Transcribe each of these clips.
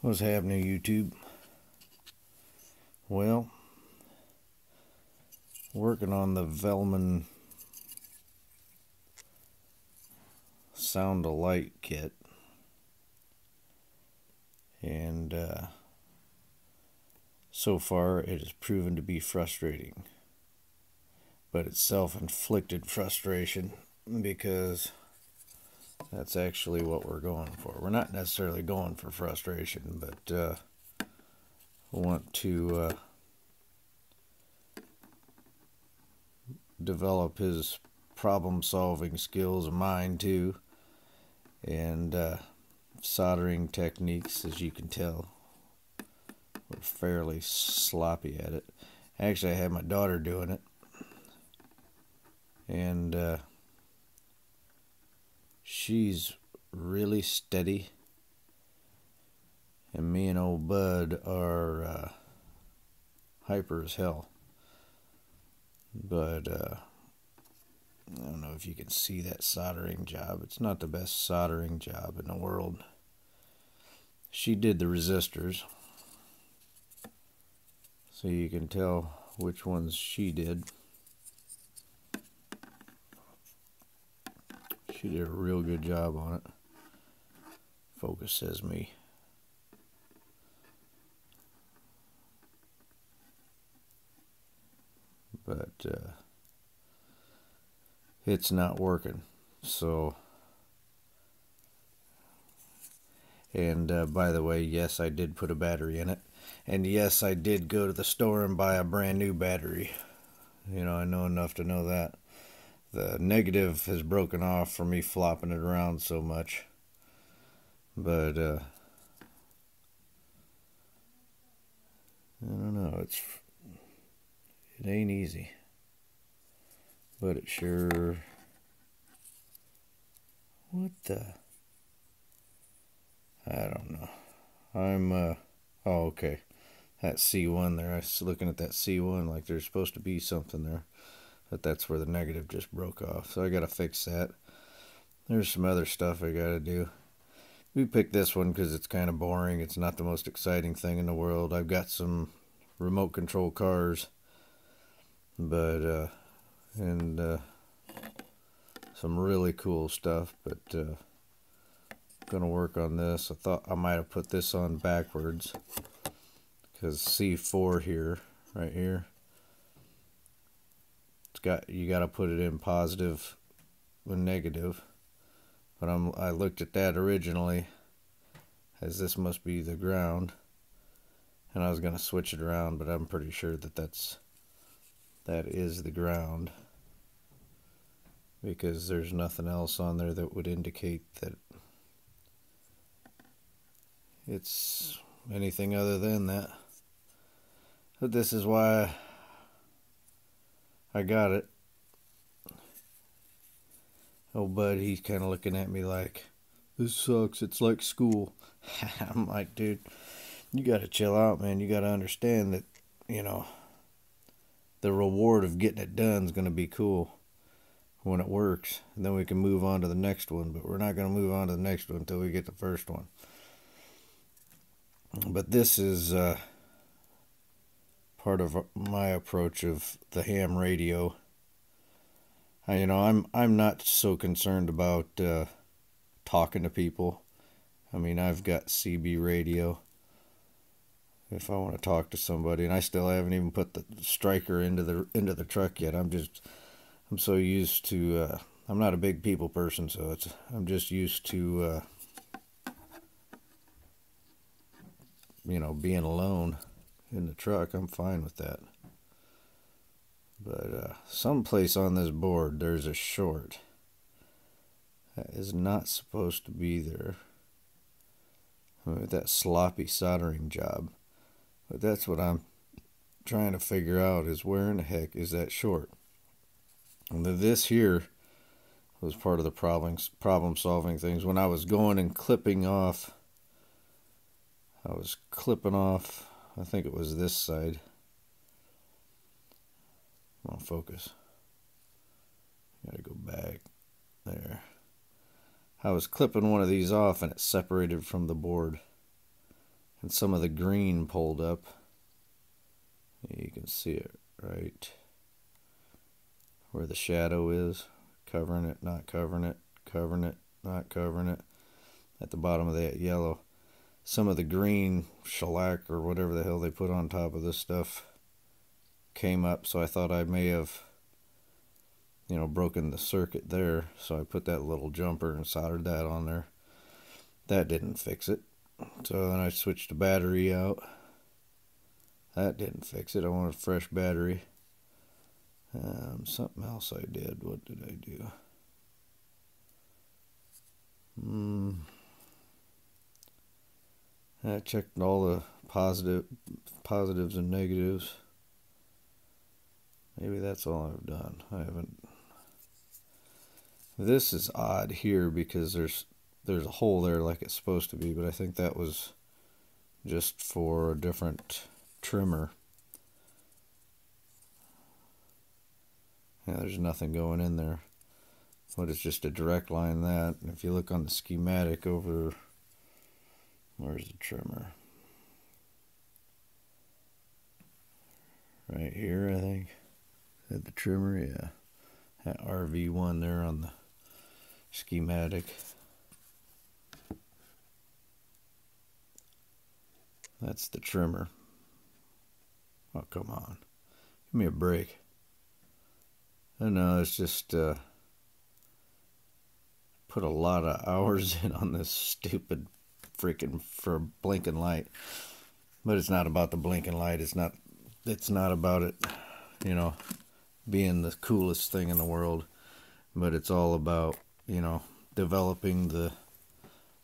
What's happening, YouTube? Well, working on the Velleman Sound Alike kit, and uh, so far it has proven to be frustrating. But it's self inflicted frustration because that's actually what we're going for. We're not necessarily going for frustration, but uh, want to uh, develop his problem solving skills of mine too, and uh, soldering techniques, as you can tell. We're fairly sloppy at it. Actually, I had my daughter doing it, and uh, she's really steady. And me and old Bud are uh, hyper as hell. But uh, I don't know if you can see that soldering job. It's not the best soldering job in the world. She did the resistors. So you can tell which ones she did. She did a real good job on it. Focus says me. But uh, it's not working. So, and uh, by the way, yes, I did put a battery in it. And yes, I did go to the store and buy a brand new battery. You know, I know enough to know that the negative has broken off for me flopping it around so much. But uh, I don't know. It's it ain't easy, but it sure. What the? I don't know. I'm uh. Oh, okay. That C1 there. I was looking at that C1 like there's supposed to be something there but that's where the negative just broke off. So I got to fix that. There's some other stuff I got to do. We picked this one because it's kind of boring. It's not the most exciting thing in the world. I've got some remote control cars, but uh, and uh, some really cool stuff. But uh, gonna work on this. I thought I might have put this on backwards because C4 here, right here got you got to put it in positive and negative. But I'm I looked at that originally as this must be the ground, and I was gonna switch it around, but I'm pretty sure that that's that is the ground because there's nothing else on there that would indicate that it's anything other than that. But this is why I got it. Oh, bud, he's kind of looking at me like, this sucks. It's like school. I'm like, dude, you got to chill out, man. You got to understand that, you know, the reward of getting it done is going to be cool when it works. And then we can move on to the next one. But we're not going to move on to the next one until we get the first one. But this is. Uh, part of my approach of the ham radio. You know, I'm I'm not so concerned about uh, talking to people. I mean, I've got CB radio. If I want to talk to somebody, and I still haven't even put the Stryker into the into the truck yet. I'm just I'm so used to. Uh, I'm not a big people person, so it's I'm just used to. Uh, you know, being alone in the truck, I'm fine with that. But uh, someplace on this board, there's a short that is not supposed to be there. With that sloppy soldering job. But that's what I'm trying to figure out is where in the heck is that short? And this here was part of the problem problem solving things. When I was going and clipping off, I was clipping off I think it was this side. Come on, focus. Gotta go back. There. I was clipping one of these off and it separated from the board. and some of the green pulled up. You can see it right where the shadow is, covering it, not covering it, covering it, not covering it, at the bottom of that yellow. Some of the green shellac or whatever the hell they put on top of this stuff came up, so I thought I may have, you know, broken the circuit there. So I put that little jumper and soldered that on there. That didn't fix it. So then I switched the battery out. That didn't fix it. I wanted a fresh battery. Um, something else I did. What did I do? Hmm. I checked all the positive, positives and negatives. Maybe that's all I've done. I haven't. This is odd here because there's there's a hole there like it's supposed to be, but I think that was just for a different trimmer. Yeah, there's nothing going in there. But it's just a direct line that. And if you look on the schematic over, where's the trimmer? Right here, I think. That the trimmer? Yeah. That RV1 there on the schematic. That's the trimmer. Oh, come on. Give me a break. I know, it's just uh, put a lot of hours in on this stupid freaking for blinking light. But it's not about the blinking light. It's not it's not about it, you know, being the coolest thing in the world, but it's all about, you know, developing the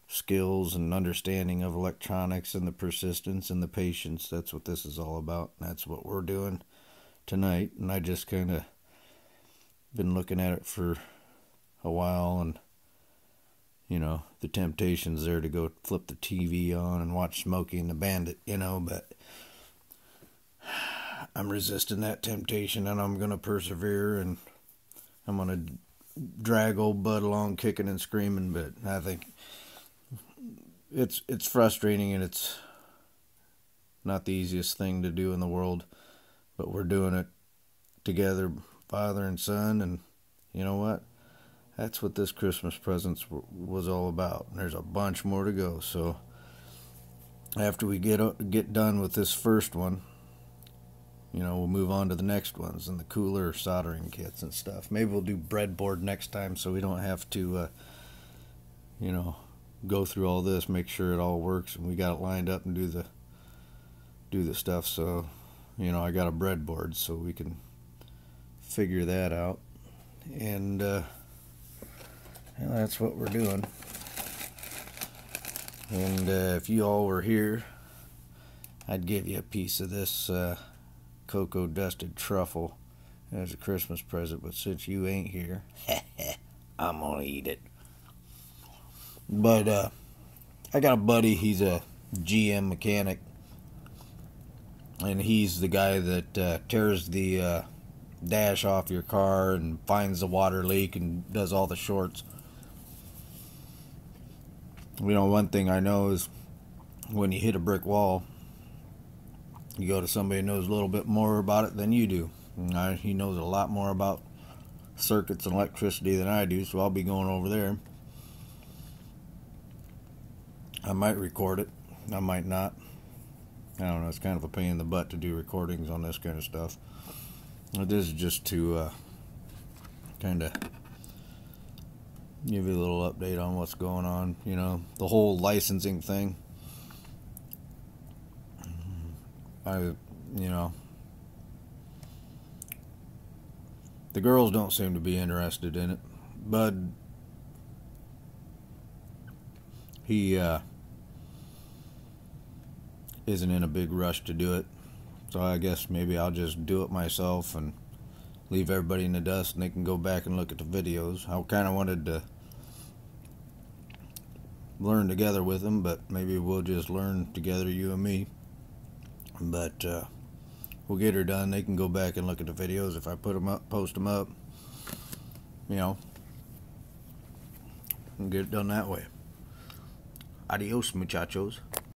skills and understanding of electronics and the persistence and the patience. That's what this is all about. That's what we're doing tonight. And I just kind of been looking at it for a while and you know the temptations there to go flip the TV on and watch Smokey and the Bandit, you know, but I'm resisting that temptation and I'm going to persevere and I'm going to drag old Bud along kicking and screaming, but I think it's it's frustrating and it's not the easiest thing to do in the world, but we're doing it together, father and son, and you know what? That's what this Christmas presents was all about. There's a bunch more to go. So after we get get done with this first one, you know, we'll move on to the next ones and the cooler soldering kits and stuff. Maybe we'll do breadboard next time so we don't have to, uh, you know, go through all this, make sure it all works, and we got it lined up and do the do the stuff. So, you know, I got a breadboard so we can figure that out, and uh, that's what we're doing. And uh, if you all were here, I'd give you a piece of this. Uh, cocoa dusted truffle as a Christmas present, but since you ain't here, I'm gonna eat it. But uh, I got a buddy, he's a GM mechanic, and he's the guy that uh, tears the uh, dash off your car and finds the water leak and does all the shorts. You know, one thing I know is when you hit a brick wall, you go to somebody who knows a little bit more about it than you do. I, he knows a lot more about circuits and electricity than I do, so I'll be going over there. I might record it. I might not. I don't know. It's kind of a pain in the butt to do recordings on this kind of stuff. This is just to uh, kind of give you a little update on what's going on. You know, the whole licensing thing. I, you know, the girls don't seem to be interested in it. Bud, he uh, isn't in a big rush to do it. So I guess maybe I'll just do it myself and leave everybody in the dust and they can go back and look at the videos. I kind of wanted to learn together with them, but maybe we'll just learn together, you and me. But uh, we'll get her done. They can go back and look at the videos if I put them up, post them up. You know, and get it done that way. Adios, muchachos.